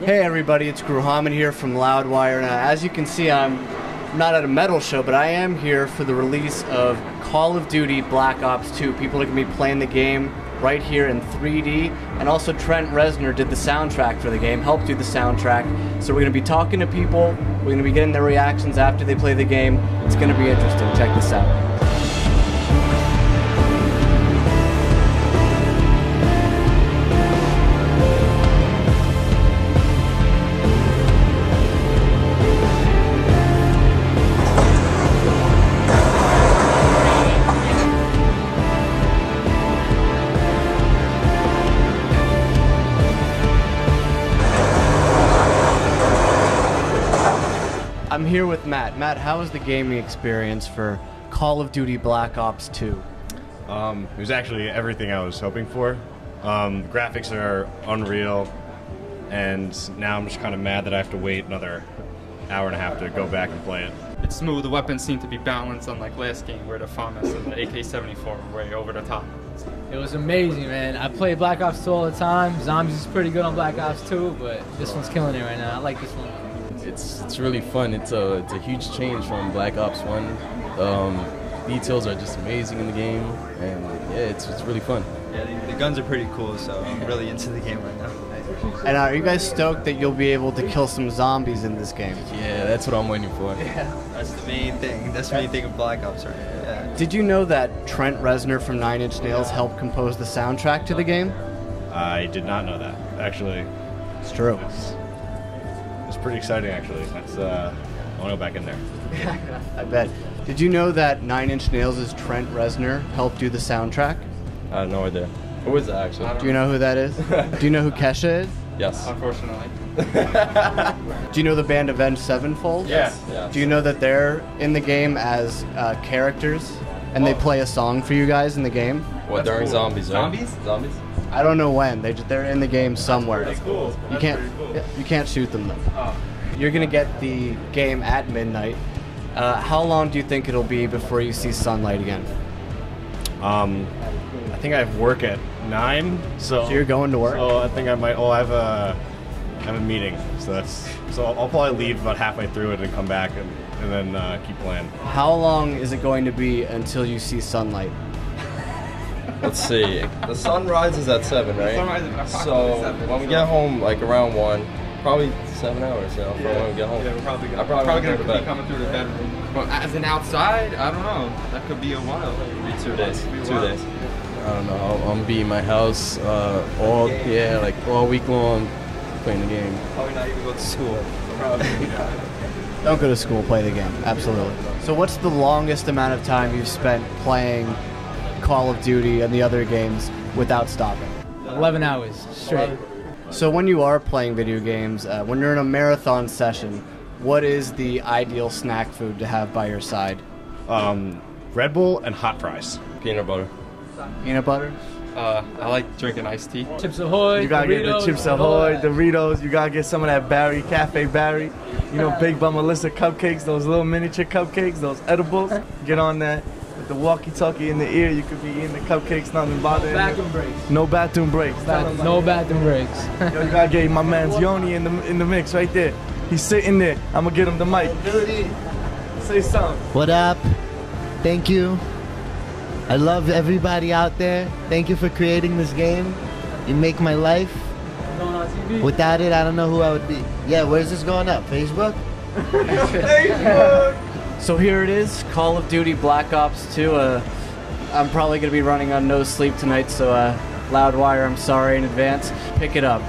Hey everybody, it's Gruhamed here from Loudwire. Now, as you can see, I'm not at a metal show, but I am here for the release of Call of Duty Black Ops 2. People are going to be playing the game right here in 3D, and also Trent Reznor did the soundtrack for the game, helped do the soundtrack. So we're going to be talking to people, we're going to be getting their reactions after they play the game. It's going to be interesting. Check this out. I'm here with Matt. Matt, how was the gaming experience for Call of Duty Black Ops 2? Um, it was actually everything I was hoping for. Um, the graphics are unreal, and now I'm just kind of mad that I have to wait another hour and a half to go back and play it. It's smooth. The weapons seem to be balanced, unlike last game where the FAMAS and the AK-74 were way over the top. It was amazing, man. I play Black Ops 2 all the time. Zombies is pretty good on Black Ops 2, but this one's killing it right now. I like this one. It's it's really fun. It's a it's a huge change from Black Ops One. Um, details are just amazing in the game, and yeah, it's it's really fun. Yeah, the, the guns are pretty cool, so I'm really into the game right now. And are you guys stoked that you'll be able to kill some zombies in this game? Yeah, that's what I'm waiting for. Yeah, that's the main thing. That's the main thing of Black Ops right. Yeah. Did you know that Trent Reznor from Nine Inch Nails helped compose the soundtrack to the game? I did not know that. Actually, It's true. it's, it's pretty exciting. Actually, that's uh, I want to go back in there. I bet. Did you know that Nine Inch Nails' Trent Reznor helped do the soundtrack? I have no idea. Who is that actually? Do you know who that is? do you know who Kesha is? Yes. Unfortunately. Do you know the band Avenged Sevenfold? Yeah. Yeah. Do you know that they're in the game as uh, characters and they play a song for you guys in the game? What during zombies? Right? Zombies? Zombies. I don't know when. They ju- they're in the game somewhere. cool. You can't you can't shoot them though. You're gonna get the game at midnight. Uh, how long do you think it'll be before you see sunlight again? Um, I think I have work at nine, so So you're going to work? So I think I might. Oh, I have a I have a meeting, so that's so I'll, I'll probably leave about halfway through it and come back and, and then uh, keep playing. How long is it going to be until you see sunlight? Let's see. The sun rises at seven, right? sun rises at So seven, when we get home, like around one, probably seven hours. You know, from when we get home. Yeah, we're probably gonna, probably, probably won't gonna go to be bed. coming through the bedroom. But as an outside, I don't know. That could be a while. Be two days. Be Two days. I don't know. I'll, I'm be in my house uh, all yeah, like all week long, playing the game. Probably not even go to school. Don't go to school, play the game. Absolutely. So, what's the longest amount of time you've spent playing Call of Duty and the other games without stopping? 11 hours straight. So, when you are playing video games, uh, when you're in a marathon session, what is the ideal snack food to have by your side? Um, Red Bull and hot fries. Peanut butter. Peanut butter? Uh, I like drinking iced tea. Chips Ahoy. You gotta get the Chips Ahoy. Doritos. You gotta get some of that Barry, Cafe Barry. You know, Baked by Melissa cupcakes, those little miniature cupcakes, those edibles. Get on that. With the walkie-talkie in the ear, you could be eating the cupcakes, nothing bothering No Bathroom breaks. No bathroom breaks. Tell Bath- them no like bathroom breaks. that. Yo, you gotta get my man's Yoni in the in the mix right there. He's sitting there. I'm gonna get him the mic. Say something. What up? Thank you. I love everybody out there. Thank you for creating this game. You make my life. Without it, I don't know who I would be. Yeah, where's this going up? Facebook? Facebook? So, here it is Call of Duty Black Ops 2. Uh, I'm probably going to be running on no sleep tonight, so, uh, Loudwire, I'm sorry in advance. Pick it up.